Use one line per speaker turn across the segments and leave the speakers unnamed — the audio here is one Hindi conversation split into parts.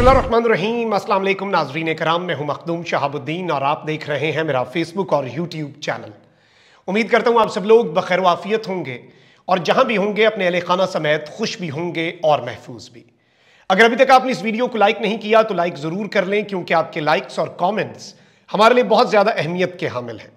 अस्सलाम नाजरीन कराम मैं हूँ मखदूम शहाबुद्दीन और आप देख रहे हैं मेरा फेसबुक और यूट्यूब चैनल उम्मीद करता हूँ आप सब लोग बखैर वाफियत होंगे और जहाँ भी होंगे, अपने अहल खाना समेत खुश भी होंगे और महफूज भी। अगर अभी तक आपने इस वीडियो को लाइक नहीं किया तो लाइक ज़रूर कर लें, क्योंकि आपके लाइक्स और कॉमेंट्स हमारे लिए बहुत ज़्यादा अहमियत के हामिल हैं।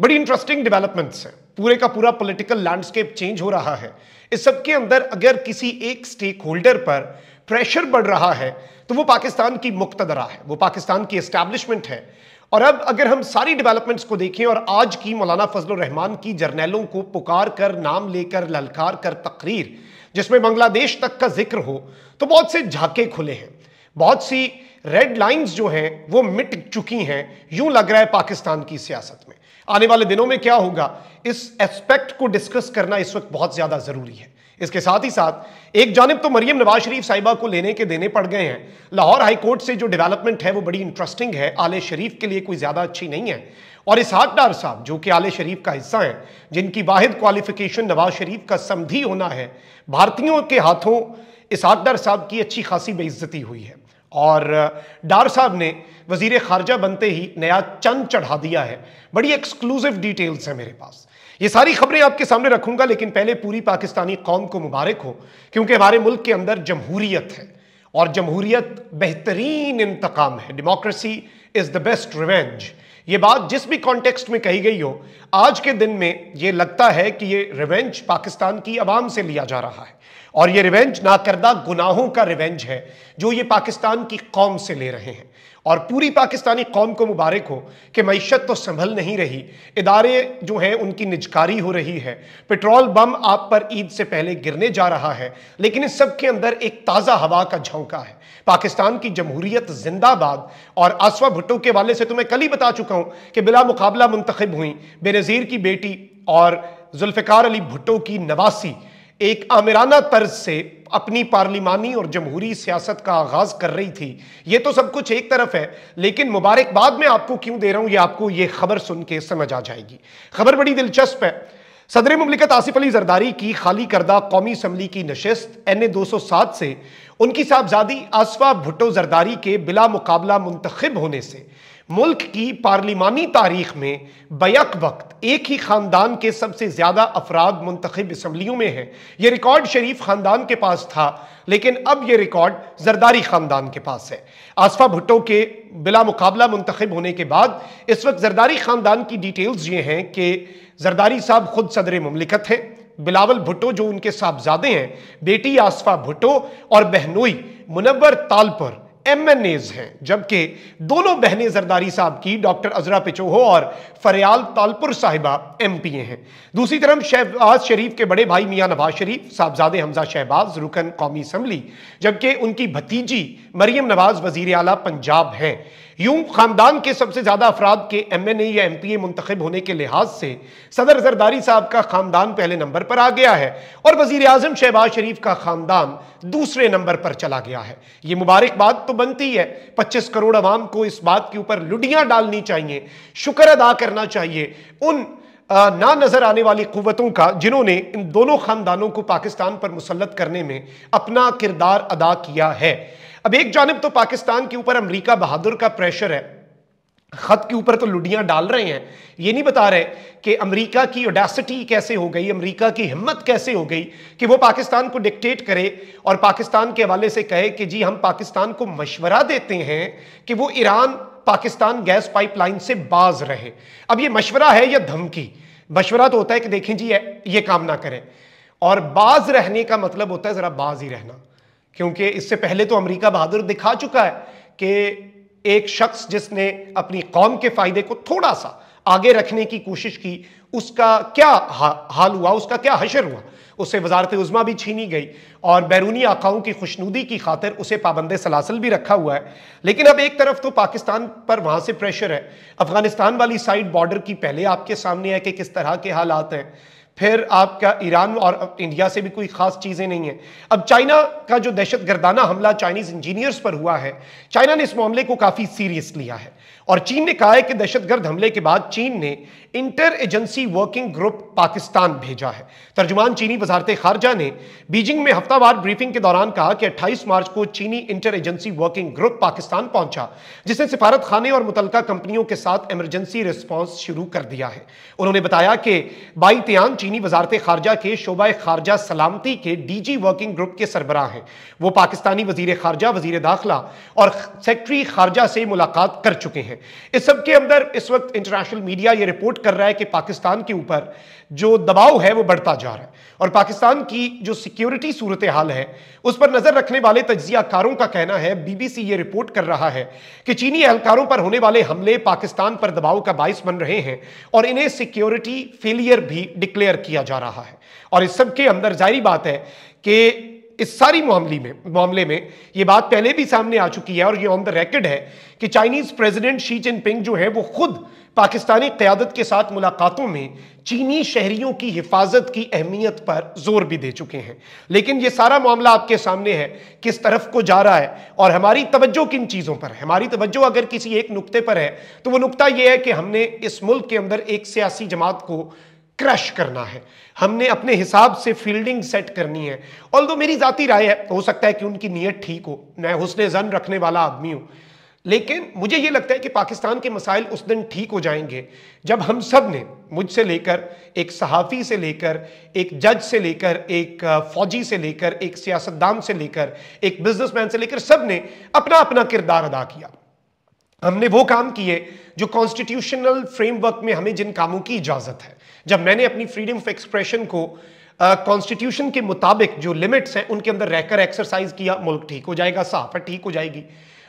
बड़ी इंटरेस्टिंग डेवलपमेंट्स हैं। पूरे का पूरा पॉलिटिकल लैंडस्केप चेंज हो रहा है। इस सब के अंदर अगर किसी एक स्टेक होल्डर पर प्रेशर बढ़ रहा है तो वो पाकिस्तान की मुक्तदरा है, वो पाकिस्तान की एस्टैब्लिशमेंट है। और अब अगर हम सारी डेवलपमेंट्स को देखें और आज की मौलाना फजल रहमान की जर्नैलों को पुकार कर, नाम लेकर, ललकार कर तकरीर, जिसमें बांग्लादेश तक का ज़िक्र हो तो बहुत से झाके खुले हैं। बहुत सी रेड लाइंस जो हैं, वो मिट चुकी हैं, यूँ लग रहा है पाकिस्तान की सियासत में। आने वाले दिनों में क्या होगा, इस एस्पेक्ट को डिस्कस करना इस वक्त बहुत ज़्यादा ज़रूरी है। इसके साथ ही साथ, एक जानब तो मरियम नवाज़ शरीफ साहिबा को लेने के देने पड़ गए हैं। लाहौर हाई कोर्ट से जो डेवलपमेंट है, वो बड़ी इंटरेस्टिंग है। आले शरीफ के लिए कोई ज़्यादा अच्छी नहीं है। और इसहाक डार साहब, जो कि आले शरीफ का हिस्सा हैं, जिनकी वाहिद क्वालिफिकेशन नवाज़ शरीफ का समधी होना है, भारतीयों के हाथों इसहाक डार साहब की अच्छी खासी बेइज्जती हुई है। और डार साहब ने वज़ीर खारजा बनते ही नया चंद चढ़ा दिया है। बड़ी एक्सक्लूसिव डिटेल्स हैं मेरे पास। ये सारी खबरें आपके सामने रखूँगा, लेकिन पहले पूरी पाकिस्तानी कौम को मुबारक हो, क्योंकि हमारे मुल्क के अंदर जमहूरियत है और जमहूरियत बेहतरीन इंतकाम है। Democracy is the best revenge ये बात जिस भी कॉन्टेक्स्ट में कही गई हो, आज के दिन में ये लगता है कि ये रिवेंज पाकिस्तान की आवाम से लिया जा रहा है। और ये रिवेंज नाकर्दा गुनाहों का रिवेंज है, जो ये पाकिस्तान की कौम से ले रहे हैं। और पूरी पाकिस्तानी कौम को मुबारक हो कि मीशत तो संभल नहीं रही। इदारे जो हैं, उनकी निजकारी हो रही है। पेट्रोल बम आप पर ईद से पहले गिरने जा रहा है, लेकिन इस सब के अंदर एक ताज़ा हवा का झोंका है। पाकिस्तान की जमहूरियत जिंदाबाद, और आसवा भुट्टो के वाले से तो मैं कल ही बता चुका हूँ कि बिला मुकाबला मुंतखब हुई। बेनज़ीर की बेटी और जुल्फ़िकार अली भुट्टो की नवासी एक आमिराना तर्ज से अपनी पार्लिमानी और जमहूरी सियासत का आगाज़ कर रही थी। ये तो सब कुछ एक तरफ़ है, लेकिन मुबारकबाद में आपको क्यों दे रहा हूँ, ये आपको ये खबर सुन के समझ आ जाएगी। खबर बड़ी दिलचस्प है। सदर ममलिकत आसिफ अली जरदारी की खाली करदा कौमी असम्बली की नशस्त, एन ए दो सौ सात से, उनकी साहबजादी आसफा भुट्टो जरदारी के बिला मुकाबला मुंतखब होने से मुल्क की पार्लिमानी तारीख में बैक वक्त एक ही खानदान के सबसे ज़्यादा अफराद मुंतखब इसम्बलियों में हैं। यह रिकॉर्ड शरीफ खानदान के पास था, लेकिन अब यह रिकॉर्ड जरदारी खानदान के पास है। आसफा भुट्टो के बिला मुकाबला मुंतखब होने के बाद इस वक्त जरदारी खानदान की डिटेल्स ये हैं कि जरदारी साहब खुद सदर ममलिकत हैं। बिलावल भुट्टो जो उनके साहबजादे हैं, बेटी आसफा भुट्टो और बहनोई Munawar Talpur M N As हैं, जबकि दोनों बहनें जरदारी साहब की, डॉक्टर अजरा पिचोहो और फरियाल तालपुर साहिबा एम पी ए हैं। दूसरी तरफ़ शहबाज शरीफ के बड़े भाई मियाँ नवाज़ शरीफ, साहबजादे हमजा शहबाज, रुकन कौमी असम्बली, जबकि उनकी भतीजी मरियम नवाज़ वज़ीर अला पंजाब हैं। यूँ खानदान के सबसे ज़्यादा अफराद के एम एन ए या एम पी ए मुंतखब होने के लिहाज से सदर जरदारी साहब का खानदान पहले नंबर पर आ गया है और वज़ीर आज़म शहबाज शरीफ का खानदान दूसरे नंबर पर चला गया है। ये मुबारकबाद तो बनती है। पच्चीस करोड़ अवाम को इस बात के ऊपर लुडियाँ डालनी चाहिए शुक्र अदा करना चाहिए उन आ, ना नज़र आने वाली कुवतों का जिन्होंने इन दोनों खानदानों को पाकिस्तान पर मुसलत करने में अपना किरदार अदा किया है। अब एक जानब तो पाकिस्तान के ऊपर अमरीका बहादुर का प्रेशर है। खत के ऊपर तो लुडियाँ डाल रहे हैं। ये नहीं बता रहे कि अमेरिका की ओडेसिटी कैसे हो गई, अमेरिका की हिम्मत कैसे हो गई कि वो पाकिस्तान को डिक्टेट करे और पाकिस्तान के हवाले से कहे कि जी, हम पाकिस्तान को मशवरा देते हैं कि वो ईरान पाकिस्तान गैस पाइपलाइन से बाज रहे। अब ये मशवरा है या धमकी? मशवरा तो होता है कि देखें जी ये काम ना करें। और बाज रहने का मतलब होता है जरा बाज ही रहना। क्योंकि इससे पहले तो अमेरिका बहादुर दिखा चुका है कि एक शख्स जिसने अपनी कौम के फ़ायदे को थोड़ा सा आगे रखने की कोशिश की उसका क्या हा, हाल हुआ उसका क्या हशर हुआ? उसे वजारत उज़मा भी छीनी गई और बैरूनी आकाओं की खुशनुदी की खातिर उसे पाबंद सलासल भी रखा हुआ है। लेकिन अब एक तरफ़ तो पाकिस्तान पर वहाँ से प्रेशर है। अफ़गानिस्तान वाली साइड बॉर्डर की पहले आपके सामने है कि किस तरह के हालात हैं। फिर आपका ईरान और इंडिया से भी कोई खास चीज़ें नहीं है। अब चाइना का जो दहशत गर्दाना हमला चाइनीज़ इंजीनियर्स पर हुआ है, चाइना ने इस मामले को काफ़ी सीरियस लिया है। और चीन ने कहा है कि दहशतगर्द हमले के बाद चीन ने inter agency working group Pakistan भेजा है। तर्जुमान चीनी वजारत खारजा ने बीजिंग में हफ्तावार ब्रीफिंग के दौरान कहा कि 28 मार्च को चीनी inter agency working group Pakistan पहुँचा, जिसने सिफारत खाने और मुतलका कंपनियों के साथ इमरजेंसी रिस्पॉन्स शुरू कर दिया है। उन्होंने बताया कि बाई त्यान चीनी वजारत खारजा के शोबा खारजा सलामती के डी वर्किंग ग्रुप के सरबराह हैं। वो पाकिस्तानी वज़ीर खारजा, वज़ीर दाखिला और सेक्रेटरी खारजा से मुलाकात कर चुके हैं। इस सब के अंदर इस वक्त इंटरनेशनल मीडिया ये रिपोर्ट कर रहा है कि पाकिस्तान के ऊपर जो दबाव है वो बढ़ता जा रहा है। और पाकिस्तान की जो सिक्योरिटी सूरत हाल है, उस पर नज़र रखने वाले तजियाकारों का कहना है बीबीसी ये रिपोर्ट कर रहा है कि चीनी एहलकारों पर होने वाले हमले पाकिस्तान पर दबाव का बायस बन रहे हैं और इन्हें सिक्योरिटी फेलियर भी डिक्लेयर किया जा रहा है। और इस सब के अंदर जारी बात है कि इस सारी मामले में मामले में ये बात पहले भी सामने आ चुकी है और ये ऑन द रिकॉर्ड है कि चाइनीज़ प्रेसिडेंट शी जिनपिंग जो है वो खुद पाकिस्तानी क्यादत के साथ मुलाकातों में चीनी शहरियों की हिफाजत की अहमियत पर ज़ोर भी दे चुके हैं। लेकिन ये सारा मामला आपके सामने है, किस तरफ़ को जा रहा है और हमारी तवज्जो किन चीज़ों पर है? हमारी तवज्जो अगर किसी एक नुक्ते पर है तो वो नुक्ता यह है कि हमने इस मुल्क के अंदर एक सियासी जमात को क्रश करना है। हमने अपने हिसाब से फील्डिंग सेट करनी है। ऑल दो मेरी जाती राय है, हो सकता है कि उनकी नीयत ठीक हो, मैं हुसन जन रखने वाला आदमी हूँ। लेकिन मुझे ये लगता है कि पाकिस्तान के मसाइल उस दिन ठीक हो जाएँगे, जब हम सबने मुझसे लेकर, एक सहाफ़ी से लेकर, एक जज से लेकर, एक फौजी से लेकर, एक सियासतदान से लेकर, एक बिजनेसमैन से लेकर सबने अपना अपना किरदार अदा किया। हमने वो काम किए जो कॉन्स्टिट्यूशनल फ्रेमवर्क में हमें जिन कामों की इजाज़त है। जब मैंने अपनी फ्रीडम ऑफ़ एक्सप्रेशन को कॉन्स्टिट्यूशन uh, के मुताबिक जो लिमिट्स हैं उनके अंदर रहकर एक्सरसाइज किया मुल्क ठीक हो जाएगा सहाफत ठीक हो जाएगी।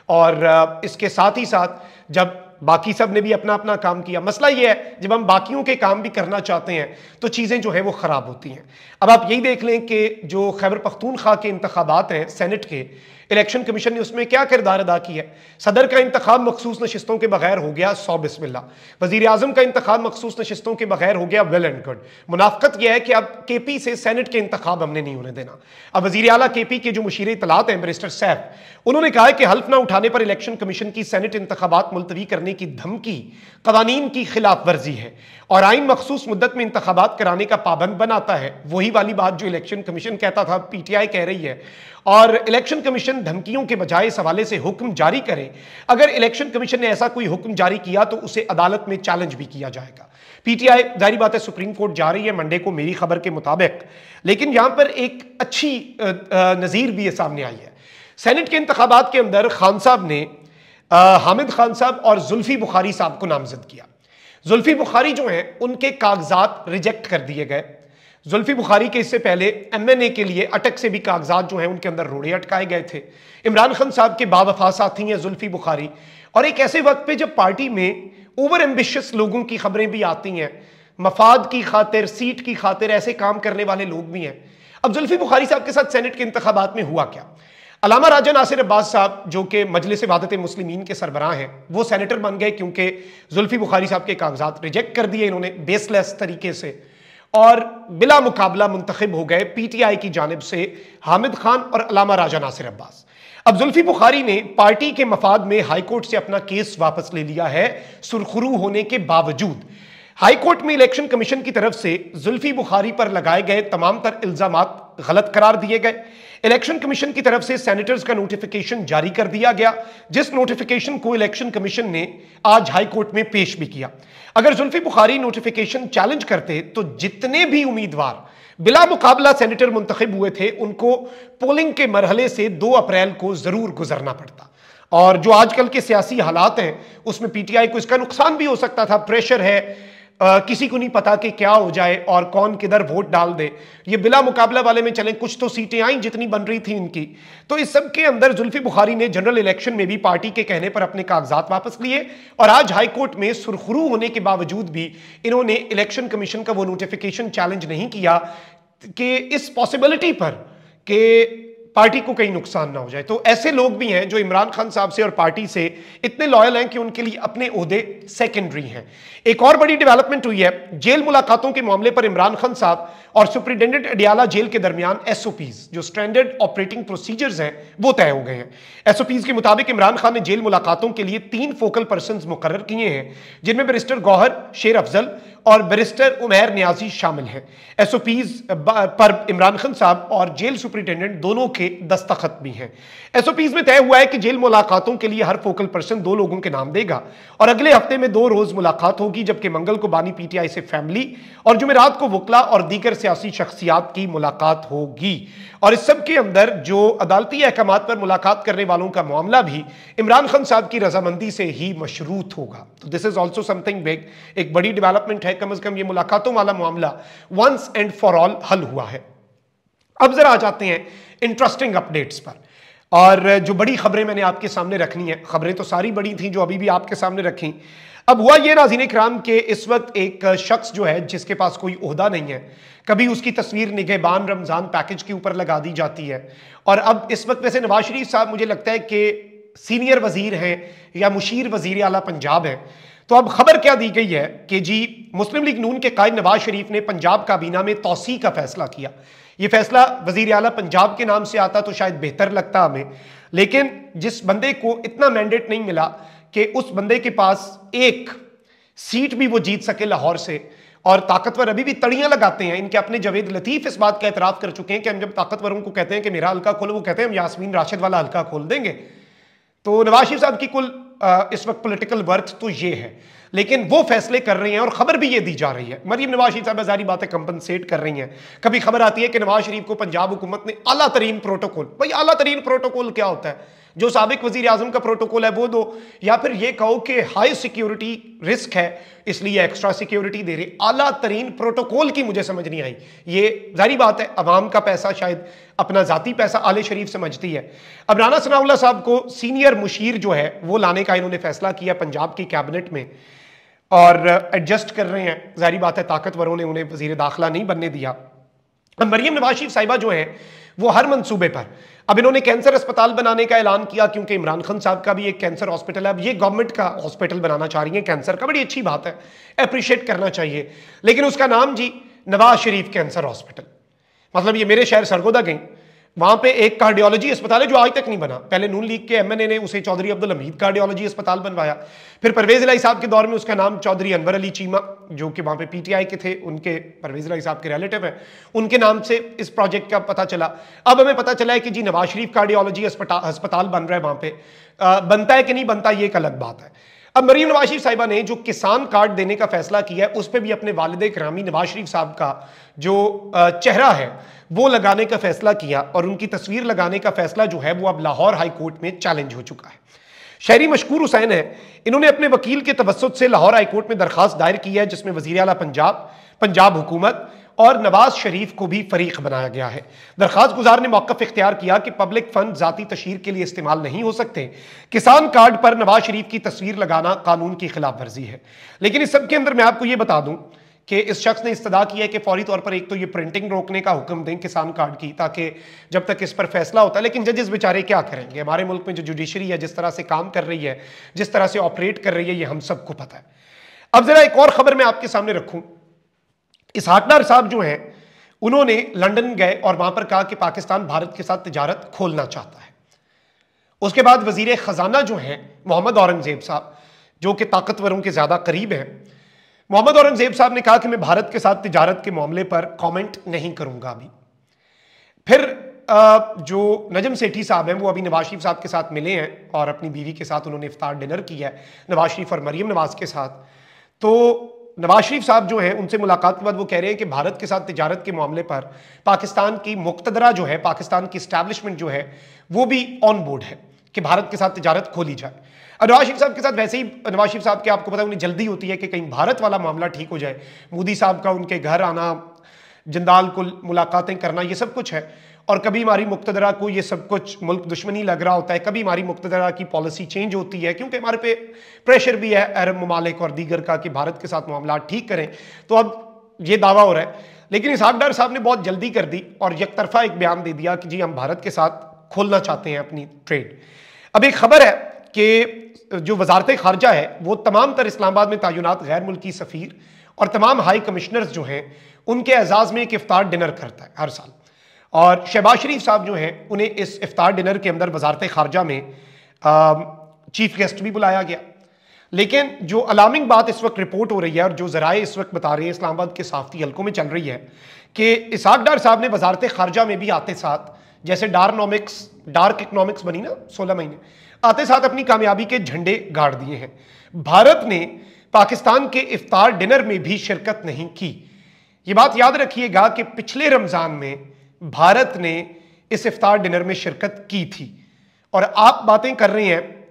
और uh, इसके साथ ही साथ जब बाकी सबने भी अपना अपना काम किया। मसला ये है, जब हम बाकियों के काम भी करना चाहते हैं तो चीज़ें जो है वो ख़राब होती हैं। अब आप यही देख लें कि जो खैबर पख्तूनख्वा के इंतबात हैं, सेनेट के, इलेक्शन कमीशन ने उसमें क्या किरदार अदा किया सदर का इंतखब मखसूस नशस्तों के बगैर हो गया सौ बिस्मिल्ला वजी अजम का इंतखब मखसूस नशस्तों के बगैर हो गया वेल एंड गुड। मुनाफ्त यह है कि अब के पी से सैनट के इंतखब हमने नहीं होने देना। अब वजी अला के पी के जो मुशीर इतलात हैं बरिस्टर सैफ, उन्होंने कहा कि हल्फ ना उठाने पर इलेक्शन कमीशन की सैनट इंतबात मुलतवी करने की धमकी कवानीन की खिलाफ वर्जी है। और आइन मखसूस मुद्दत में इंतबात कराने का पाबंद बनाता है। वही वाली बात जो इलेक्शन कमीशन कहता था, पीटीआई कह रही है। और इलेक्शन कमीशन धमकियों के बजाय इस हवाले से हुक्म जारी करे। अगर इलेक्शन कमीशन ने ऐसा कोई हुक्म जारी किया तो उसे अदालत में चैलेंज भी किया जाएगा। पीटीआई जारी बात है, सुप्रीम कोर्ट जा रही है मंडे को मेरी खबर के मुताबिक। लेकिन यहाँ पर एक अच्छी नज़ीर भी सामने आई है। सेनेट के इंतबात के अंदर खान साहब ने हामिद खान साहब और जुल्फी बुखारी साहब को नामजद किया। जुल्फी बुखारी जो हैं, उनके कागजात रिजेक्ट कर दिए गए। जुल्फी बुखारी के इससे पहले एमएनए के लिए अटक से भी कागजात जो हैं, उनके अंदर रोड़े अटकाए गए थे। इमरान खान साहब के बावफा साथी हैं जुल्फी बुखारी। और एक ऐसे वक्त पे जब पार्टी में ओवर एम्बिशियस लोगों की खबरें भी आती हैं, मफाद की खातिर, सीट की खातिर, ऐसे काम करने वाले लोग भी हैं। अब जुल्फी बुखारी साहब के साथ सेनेट के इंतबात में हुआ क्या? अलामा राजा नासिर अब्बास साहब, जो कि मजलिस वादत मुस्लिमीन के सरबराह हैं, वो सेनेटर बन गए क्योंकि जुल्फी बुखारी साहब के कागजात रिजेक्ट कर दिए इन्होंने बेसलेस तरीके से और बिला मुकाबला मुंतखब हो गए पीटीआई की जानब से हामिद खान और अलामा राजा नासिर अब्बास। अब जुल्फी बुखारी ने पार्टी के मफाद में हाईकोर्ट से अपना केस वापस ले लिया है, सुरखरू होने के बावजूद। हाईकोर्ट में इलेक्शन कमीशन की तरफ़ से जुल्फी बुखारी पर लगाए गए तमाम तर इल्ज़ाम गलत करार दिए गए। इलेक्शन कमीशन की तरफ़ से सेनेटर्स का नोटिफिकेशन जारी कर दिया गया, जिस नोटिफिकेशन को इलेक्शन कमीशन ने आज हाई कोर्ट में पेश भी किया। अगर जुल्फी बुखारी नोटिफिकेशन चैलेंज करते तो जितने भी उम्मीदवार बिला मुकाबला सेनेटर मुंतखब हुए थे, उनको पोलिंग के मरहले से दो अप्रैल को ज़रूर गुजरना पड़ता। और जो आजकल के सियासी हालात हैं, उसमें पीटीआई को इसका नुकसान भी हो सकता था प्रेशर है आ, किसी को नहीं पता कि क्या हो जाए और कौन किधर वोट डाल दे। ये बिला मुकाबला वाले में चलें कुछ तो सीटें आई जितनी बन रही थी इनकी। तो इस सब के अंदर जुल्फी बुखारी ने जनरल इलेक्शन में भी पार्टी के कहने पर अपने कागजात वापस लिए और आज हाईकोर्ट में सुरखरू होने के बावजूद भी इन्होंने इलेक्शन कमीशन का वो नोटिफिकेशन चैलेंज नहीं किया कि इस पॉसिबिलिटी पर कि पार्टी को कहीं नुकसान ना हो जाए। तो ऐसे लोग भी हैं जो इमरान खान साहब से और पार्टी से इतने लॉयल हैं कि उनके लिए अपने ओहदे सेकेंडरी हैं। एक और बड़ी डेवलपमेंट हुई है, जेल मुलाकातों के मामले पर इमरान खान साहब और सुप्रिंटेंडेंट अडियाला जेल के दरमियान एसओपीज जो स्टैंडर्ड ऑपरेटिंग प्रोसीजर्स हैं, वो तय हो गए हैं। एसओपीज के मुताबिक इमरान खान ने जेल मुलाकातों के लिए तीन फोकल पर्सन मुकर किए हैं, जिनमें बैरिस्टर गौहर, शेर अफजल और बैरिस्टर उमैर न्याजी शामिल हैं। एसओपीज पर इमरान खान साहब और जेल सुप्रिंटेंडेंट दोनों के दस्तखत भी हैं। एसओपीज में तय हुआ है कि जेल मुलाकातों के लिए हर फोकल पर्सन दो लोगों के नाम देगा और अगले हफ़्ते में दो रोज मुलाकात होगी, जबकि मंगल को बानी पीटीआई से फैमिली और जुमेरात को वकला और दीगर सियासी शख्सियात की मुलाकात होगी। और इस सब के अंदर जो अदालती अहकाम पर मुलाकात करने वालों का मामला भी इमरान खान साहब की रजामंदी से ही मशरूत होगा। तो this is also something big एक बड़ी डेवलपमेंट है, कम अज कम ये मुलाकातों वाला मामला वंस एंड फॉर ऑल हल हुआ है। अब जरा आ जाते हैं इंटरेस्टिंग अपडेट्स पर। और जो बड़ी खबरें मैंने आपके सामने रखनी है, खबरें तो सारी बड़ी थी जो अभी भी आपके सामने रखी। अब हुआ यह नाजीन कराम के इस वक्त एक शख्स जो है, जिसके पास कोई उहदा नहीं है। कभी उसकी तस्वीर निगहबान रमज़ान पैकेज के ऊपर लगा दी जाती है। और अब इस वक्त वैसे नवाज़ शरीफ साहब, मुझे लगता है कि सीनियर वज़ीर हैं या मुशीर वज़ीर अला पंजाब है। तो अब खबर क्या दी गई है कि जी, मुस्लिम लीग नून के कायद नवाज़ शरीफ ने पंजाब काबीना में तोसी का फैसला किया। ये फैसला वज़ीर अला पंजाब के नाम से आता तो शायद बेहतर लगता हमें। लेकिन जिस बंदे को इतना मैंडेट नहीं मिला कि उस बंदे के पास एक सीट भी वो जीत सके लाहौर से। और ताकतवर अभी भी तड़ियाँ लगाते हैं। इनके अपने जवेद लतीफ इस बात का एतराफ़ कर चुके हैं कि हम जब ताकतवरों को कहते हैं कि मेरा हल्का खोलो, वो कहते हैं हम यासमीन राशिद वाला हल्का खोल देंगे। तो नवाज़ शरीफ साहब की कुल इस वक्त पॉलिटिकल वर्थ तो ये है। लेकिन वो फैसले कर रहे हैं और खबर भी ये दी जा रही है। मरीम नवाज़ शरीफ साहब सारी बातें कंपनसेट कर रही हैं। कभी खबर आती है कि नवाज़ शरीफ को पंजाब हुकूमत ने अला तरीन प्रोटोकॉल भाई अला तरीन प्रोटोकॉल क्या होता है? जो सबक वजी अजम का प्रोटोकॉल है वो दो। या फिर ये कहो कि हाई सिक्योरिटी रिस्क है, इसलिए एक्स्ट्रा सिक्योरिटी दे रहे। आला तरीन प्रोटोकॉल की मुझे समझ नहीं आई। ये जारी बात है, अवाम का पैसा शायद, अपना ज़ाती पैसा आले शरीफ समझती है। अब राना सनाउल्ला साहब को सीनियर मुशीर जो है, वो लाने का इन्होंने फैसला किया पंजाब की कैबिनेट में। और एडजस्ट कर रहे हैं। जारी बात है, ताकतवरों ने उन्हें वज़ीर दाखिला नहीं बनने दिया। मरियम नवाज़ शरीफ साहिबा जो है वो हर मंसूबे पर। अब इन्होंने कैंसर अस्पताल बनाने का ऐलान किया क्योंकि इमरान खान साहब का भी एक कैंसर हॉस्पिटल है। अब ये गवर्नमेंट का हॉस्पिटल बनाना चाह रही है, कैंसर का। बड़ी अच्छी बात है। अप्रिशिएट करना चाहिए। लेकिन उसका नाम जी नवाज़ शरीफ कैंसर हॉस्पिटल। मतलब ये मेरे शहर सरगोदा गई। वहाँ पे एक कार्डियोलॉजी अस्पताल है जो आज तक नहीं बना। पहले नून लीग के एमएनए ने उसे चौधरी अब्दुल हमीद कार्डियोलॉजी अस्पताल बनवाया। फिर परवेज इलाई साहब के दौर में उसका नाम चौधरी अनवर अली चीमा, जो कि वहाँ पे पीटीआई के थे, उनके, परवेज इलाई साहब के रिलेटिव हैं, उनके नाम से इस प्रोजेक्ट का पता चला। अब हमें पता चला है कि जी नवाज़ शरीफ कार्डियोलॉजी अस्पताल बन रहा है वहाँ पर बनता है कि नहीं बनता, ये एक अलग बात है। अब मरीम नवाज़ शरीफ साहिबा ने जो किसान कार्ड देने का फैसला किया है, उस पर भी अपने वालद ग्रामी नवाज़ शरीफ साहब का जो चेहरा है, वो लगाने का फैसला किया और उनकी तस्वीर लगाने का फैसला जो है, वो अब लाहौर हाई कोर्ट में चैलेंज हो चुका है। शहरी मशकूर हुसैन है, इन्होंने अपने वकील के तवसत से लाहौर हाई कोर्ट में दरखास्त दायर की है, जिसमें वज़ीर अला पंजाब पंजाब हुकूमत और नवाज़ शरीफ को भी फरीक बनाया गया है। दरखास्त गुजार ने मौकफ इख्तियार किया कि पब्लिक फंड जाती तशीर के लिए इस्तेमाल नहीं हो सकते। किसान कार्ड पर नवाज़ शरीफ की तस्वीर लगाना कानून की खिलाफ वर्जी है। लेकिन इस सब के अंदर मैं आपको यह बता दूँ कि इस शख्स ने इस्तदा किया है कि फौरी तौर पर एक तो ये प्रिंटिंग रोकने का हुक्म दें किसान कार्ड की, ताकि जब तक इस पर फैसला होता है लेकिन जजेस बेचारे क्या करेंगे? हमारे मुल्क में जो जुडिशरी है, जिस तरह से काम कर रही है, जिस तरह से ऑपरेट कर रही है, ये हम सबको पता है। अब जरा एक और खबर मैं आपके सामने रखूँ। इसहाकडार साहब जो हैं, उन्होंने लंदन गए और वहाँ पर कहा कि पाकिस्तान भारत के साथ तजारत खोलना चाहता है। उसके बाद वज़ीर खजाना जो हैं, मोहम्मद औरंगज़ेब साहब, जो कि ताकतवरों के ज़्यादा करीब हैं, मोहम्मद औरंगज़ेब साहब ने कहा कि मैं भारत के साथ तजारत के मामले पर कमेंट नहीं करूँगा अभी। फिर जो नजम सेठी साहब हैं, वो अभी नवाज़ शरीफ साहब के साथ मिले हैं और अपनी बीवी के साथ उन्होंने इफ्तार डिनर किया है, नवाज़ शरीफ और मरीम नवाज़ के साथ। तो नवाज़ शरीफ साहब जो हैं, उनसे मुलाकात के बाद वो कह रहे हैं कि भारत के साथ तजारत के मामले पर पाकिस्तान की मुख्तदरा जो है, पाकिस्तान की स्टैब्लिशमेंट जो है, वो भी ऑन बोर्ड है कि भारत के साथ तजारत खोली जाए। नवाज़ शरीफ साहब के साथ वैसे ही, नवाज़ शरीफ साहब के आपको पता है, उन्हें जल्दी होती है कि कहीं भारत वाला मामला ठीक हो जाए। मोदी साहब का उनके घर आना जिंदाल को मुलाकातें करना, ये सब कुछ है। और कभी हमारी मुख्तदरा को ये सब कुछ मुल्क दुश्मनी लग रहा होता है, कभी हमारी मुख्तदरा की पॉलिसी चेंज होती है, क्योंकि हमारे पे प्रेशर भी है, अरब ममालिक और दीगर का कि भारत के साथ मामला ठीक करें। तो अब ये दावा हो रहा है। लेकिन इसहाक डार साहब ने बहुत जल्दी कर दी और एक तरफा एक बयान दे दिया कि जी, हम भारत के साथ खोलना चाहते हैं अपनी ट्रेड अब एक खबर है कि जो वजारत खारजा है, वो तमाम तर इस्लामाबाद में तयनत गैर मुल्की सफ़ीर और तमाम हाई कमिश्नर्स जो हैं, उनके एजाज़ में एक इफ्तार डिनर करता है हर साल। और शहबाज शरीफ साहब जो हैं, उन्हें इस इफ्तार डिनर के अंदर वजारत खारजा में चीफ गेस्ट भी बुलाया गया। लेकिन जो अलार्मिंग बात इस वक्त रिपोर्ट हो रही है और जो जराए इस वक्त बता रहे हैं, इस्लामाबाद के साफती हल्कों में चल रही है कि इसाक डार साहब ने वजारत खारजा में भी आते साथ, जैसे डारनॉमिक्स डार्क इकनॉमिक्स बनी ना सोलह महीने, आते साथ अपनी कामयाबी के झंडे गाड़ दिए हैं। भारत ने पाकिस्तान के इफ्तार डिनर में भी शिरकत नहीं की। ये बात याद रखिएगा कि पिछले रमज़ान में भारत ने इस इफ्तार डिनर में शिरकत की थी। और आप बातें कर रहे हैं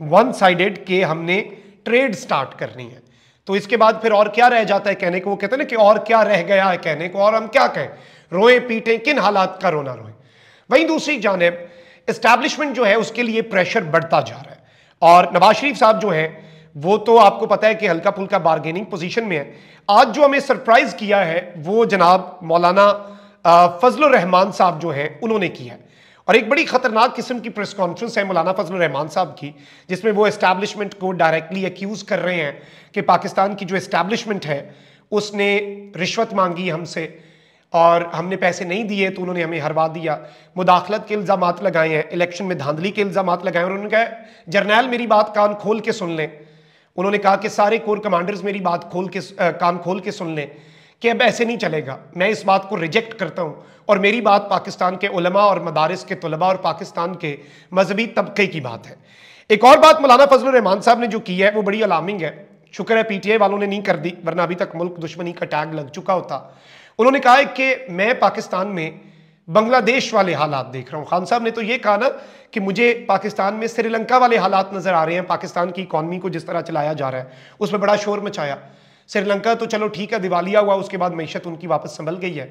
वन साइडेड के हमने ट्रेड स्टार्ट करनी है। तो इसके बाद फिर और क्या रह जाता है कहने को? वो कहते हैं ना कि और क्या रह गया है कहने को? और हम क्या कहें? रोए, पीटें, किन हालात का रोना रोए? वहीं दूसरी जानब इस्टेब्लिशमेंट जो है, उसके लिए प्रेशर बढ़ता जा रहा है। और नवाज़ शरीफ साहब जो है वो तो आपको पता है कि हल्का फुल्का बार्गेनिंग पोजीशन में है। आज जो हमें सरप्राइज़ किया है, वो जनाब मौलाना फजल रहमान साहब जो है, उन्होंने किया है। और एक बड़ी खतरनाक किस्म की प्रेस कॉन्फ्रेंस है मौलाना फजल रहमान साहब की, जिसमें वो इस्टेब्लिशमेंट को डायरेक्टली एक्यूज कर रहे हैं कि पाकिस्तान की जो इस्टेब्लिशमेंट है, उसने रिश्वत मांगी हमसे और हमने पैसे नहीं दिए तो उन्होंने हमें हरवा दिया। मुदाखलत के इल्ज़ाम लगाए हैं इलेक्शन में धांधली के इल्ज़ाम लगाए और उन्होंने कहा, जर्नैल, मेरी बात कान खोल के सुन लें। उन्होंने कहा कि सारे कोर कमांडर्स मेरी बात खोल के आ, कान खोल के सुन लें कि अब ऐसे नहीं चलेगा। मैं इस बात को रिजेक्ट करता हूँ और मेरी बात पाकिस्तान के उलमा और मदारस के तलबा और पाकिस्तान के मजहबी तबके की बात है। एक और बात मौलाना फजल रहमान साहब ने जो की है वो बड़ी अलार्मिंग है। शुक्र है पीटीआई वालों ने नहीं कर दी वरना अभी तक मुल्क दुश्मनी का टैग लग चुका होता। उन्होंने कहा कि मैं पाकिस्तान में बांग्लादेश वाले हालात देख रहा हूँ। खान साहब ने तो ये कहा ना कि मुझे पाकिस्तान में श्रीलंका वाले हालात नज़र आ रहे हैं, पाकिस्तान की इकॉनमी को जिस तरह चलाया जा रहा है उसमें बड़ा शोर मचाया। श्रीलंका तो चलो ठीक है, दिवालिया हुआ, उसके बाद मीशत उनकी वापस संभल गई है।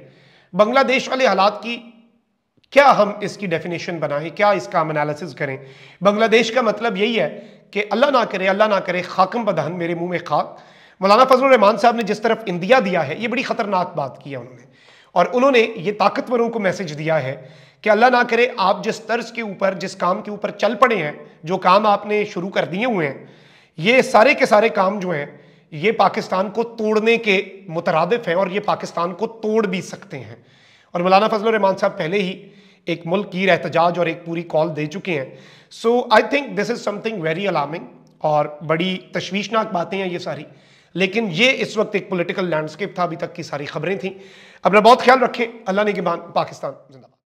बांग्लादेश वाले हालात की क्या हम इसकी डेफिनेशन बनाएँ, क्या इसका हम एनालिसिस करें? बांग्लादेश का मतलब यही है कि अल्लाह ना करे, अल्लाह ना करे, खाकम बदहन मेरे मुँह में खाक। मौलाना फजल रहमान साहब ने जिस तरफ़ इंडिया दिया है, ये बड़ी ख़तरनाक बात की है उन्होंने। और उन्होंने ये ताकतवरों को मैसेज दिया है कि अल्लाह ना करे आप जिस तर्ज के ऊपर, जिस काम के ऊपर चल पड़े हैं, जो काम आपने शुरू कर दिए हुए हैं, ये सारे के सारे काम जो हैं, ये पाकिस्तान को तोड़ने के मुतरदफ हैं और ये पाकिस्तान को तोड़ भी सकते हैं। और मौलाना फजल रहमान साहब पहले ही एक मुल्क की एहतजाज और एक पूरी कॉल दे चुके हैं। So I think this is something very alarming और बड़ी तशवीशनाक बातें हैं ये सारी। लेकिन ये इस वक्त एक पॉलिटिकल लैंडस्केप था, अभी तक की सारी खबरें थी। अपना बहुत ख्याल रखें, अल्लाह ने के पाकिस्तान ज़िंदा